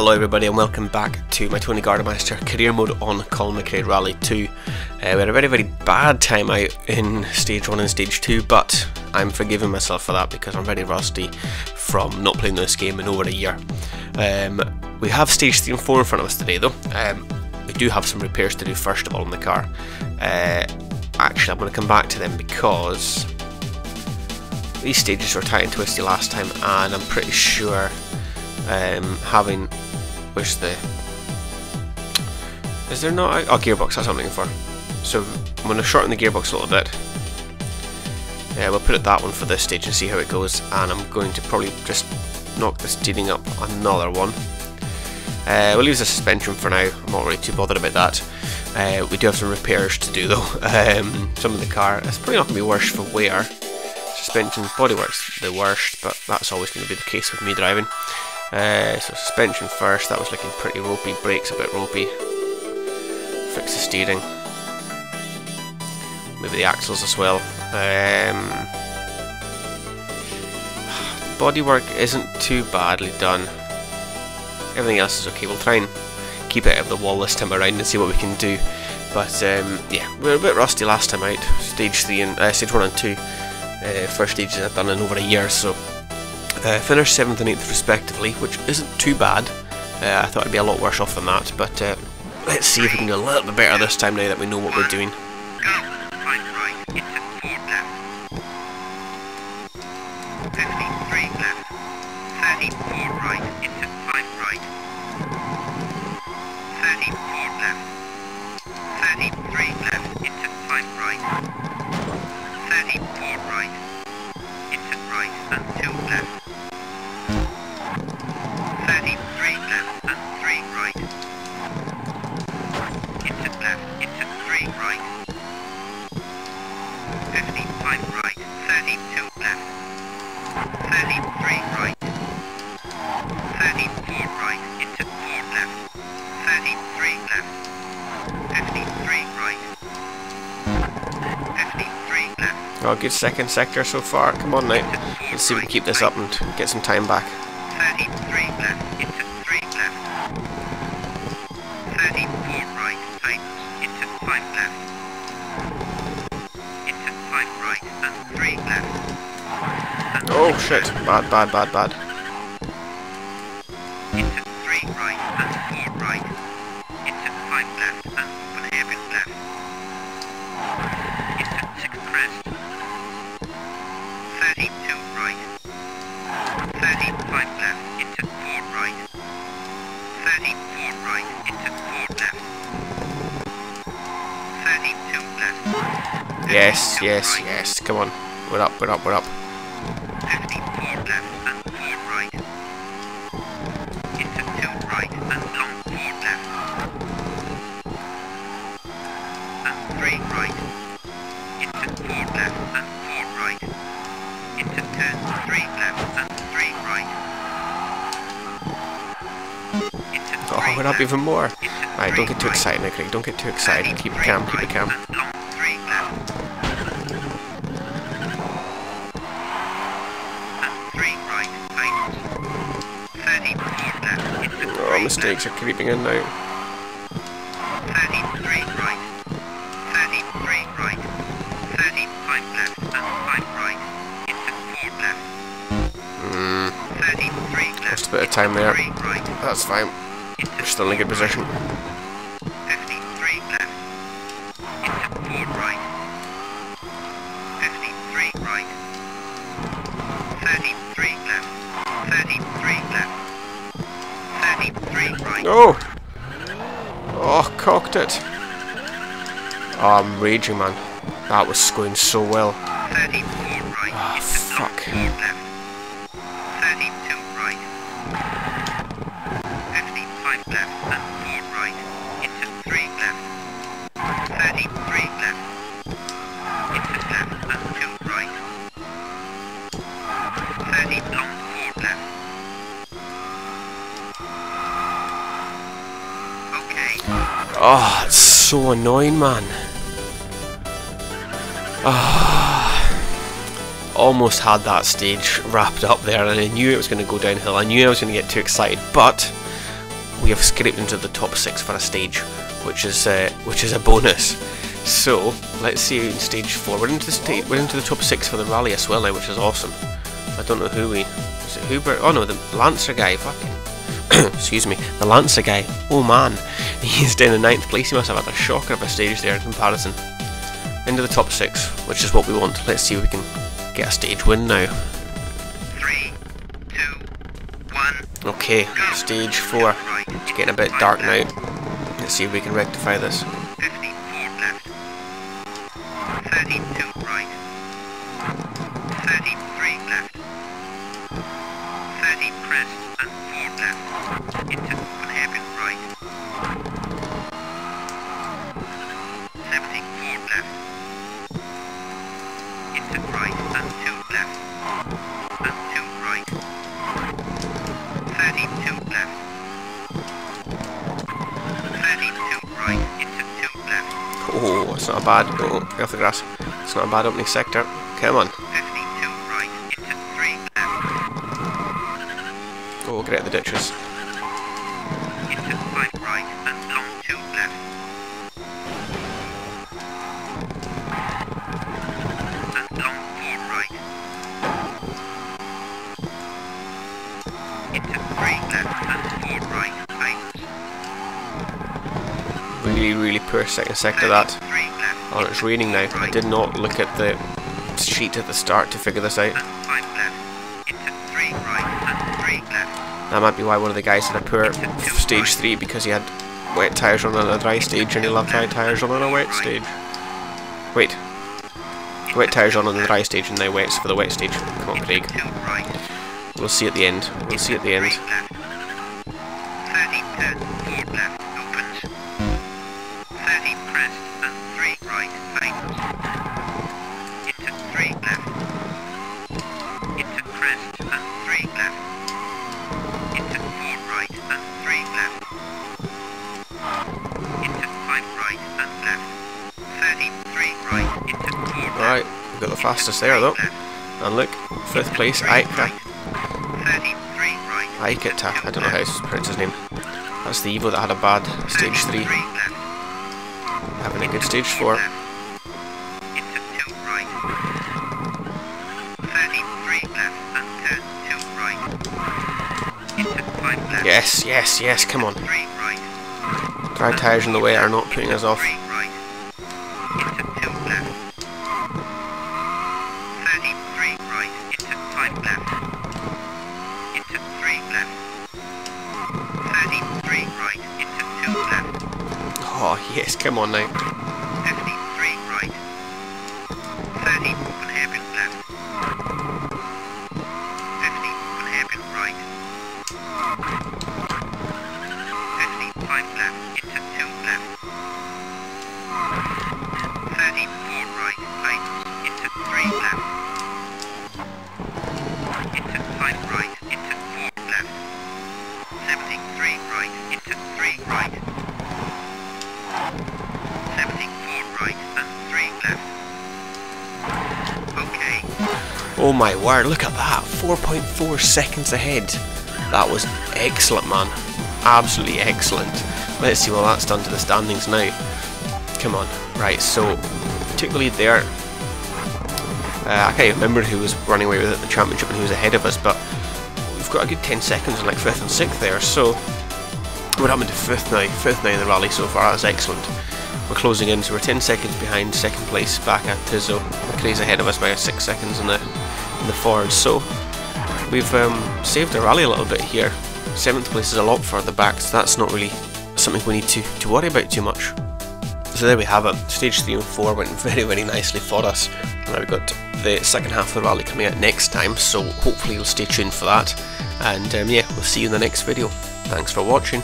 Hello everybody and welcome back to my Toni Gardemeister career mode on Colin McRae Rally 2. Uh, we had a very very bad time out in stage 1 and stage 2 but I'm forgiving myself for that because I'm very rusty from not playing this game in over a year. Um, we have stage 3 and 4 in front of us today though. Um, we do have some repairs to do first of all on the car. Uh, actually I'm going to come back to them because these stages were tight and twisty last time and I'm pretty sure um, having where's the is there not a oh, gearbox that's looking for? So I'm going to shorten the gearbox a little bit. Yeah we'll put it that one for this stage and see how it goes and I'm going to probably just knock the steering up another one. Uh, we'll use the suspension for now. I'm not really too bothered about that. Uh, we do have some repairs to do though. Um, some of the car it's probably not going to be worse for wear. Suspension bodywork's the worst but that's always going to be the case with me driving uh, so suspension first, that was looking pretty ropey, brakes a bit ropey. Fix the steering. Maybe the axles as well. Um, bodywork isn't too badly done. Everything else is okay. We'll try and keep it out of the wall this time around and see what we can do. But um, yeah, we were a bit rusty last time out. Stage three and uh, stage one and two. Uh, first stages I've done in over a year, so uh, finished 7th and 8th respectively, which isn't too bad. Uh, I thought I'd be a lot worse off than that, but uh, let's see if we can do a little bit better this time now that we know what we're doing. Oh, good second sector so far. Come on now. Let's see if we can keep this up and get some time back. 33 left, into 3 left. 34 right, tight, into 5 left. Into 5 right, and 3 left. oh shit, bad, bad, bad, bad. Yes, yes, yes. Come on. We're up, we're up, we're up. Oh, we're up even more. Alright, don't get too excited, Nick. Don't get too excited. Keep it calm, keep it calm. Mistakes are creeping in now. 33 right, 33 right, 35 left, and 5 right, into 4 left. Hmm. 33 left. A bit of time there. That's fine. We're still in a good position. 53 left, into 4 right, 53 right, 33 left, 33 left. No! Oh, cocked it. Oh, I'm raging, man. That was going so well. Oh, fuck. Oh, it's so annoying, man. Ah, oh, almost had that stage wrapped up there, and I knew it was going to go downhill. I knew I was going to get too excited, but we have scraped into the top six for a stage, which is uh, which is a bonus. So let's see in stage four. We're into the stage. We're into the top six for the rally as well now, which is awesome. I don't know who we. Is it Hubert? Oh no, the Lancer guy. Fucking. excuse me, the Lancer guy. Oh man, he's down in ninth place. He must have had a shocker of a stage there in comparison. Into the top six, which is what we want. Let's see if we can get a stage win now. Three, two, one. Okay, stage four. It's getting a bit dark now. Let's see if we can rectify this. 54 left. 32 right. 33 left. 30 crest and 4 left. Into one hairpin right. Oh, it's not a bad. Oh, get off the grass. It's not a bad opening sector. Come on. right into 3 left. Oh, get out of the ditches. Poor second sector that. 3 Oh, it's raining now. I did not look at the sheet at the start to figure this out. and 5 left. Into 3 right and 3 left. That might be why one of the guys had a poor stage 3 because he had wet tyres on a dry stage and he left dry tyres on a wet stage. Wait. Wet tyres on on the dry stage and now wets for the wet stage. Come on, Craig. We'll see at the end. We'll see at the end. 30 and 3 right, tightens. Into 3 left. Into crest and 3 left. Into 4 right and 3 left. Into 5 right and left. 33 right into 4 left. Alright, we've got the fastest there though. And look, fifth place, Aika. 33 right. Aikata, I don't know how to pronounce his name. That's the Evo that had a bad stage 3. 33 left. Having stage 4. Into 2 right. 33 left and turn 2 right. Into 5 left. Yes, yes, yes, come on. 3 right. Dry tyres in the way are not putting us off. 3 right. Into 2 left. 33 right. Into 5 left. Into 3 left. 33 right. Into 2 left. Oh, yes, come on now. 53 right. 30 open hairpin left. 50 open hairpin right. 55 left into 2 left. 34 right tightens into 3 left. Into 5 right into 4 left. 73 right into 3 right. 74 right and 3 left. Okay, Oh my word, look at that. 4.4 seconds ahead. That was excellent, man. Absolutely excellent. Let's see what that's done to the standings now. Come on. Right, so took the lead there. Uh, I can't remember who was running away with it the championship and who was ahead of us, but we've got a good 10 seconds in like 5th and 6th there, so we're up into 5th now, 5th now in the rally so far, that's excellent. We're closing in, so we're 10 seconds behind second place back at Tizzo. McRae's ahead of us by 6 seconds in the in the Ford, so we've um, saved the rally a little bit here. 7th place is a lot further back, so that's not really something we need to, to worry about too much. So there we have it. Stage 3 and 4 went very, very nicely for us. Now we've got the second half of the rally coming out next time, so hopefully you'll stay tuned for that. And um, yeah, we'll see you in the next video. Thanks for watching.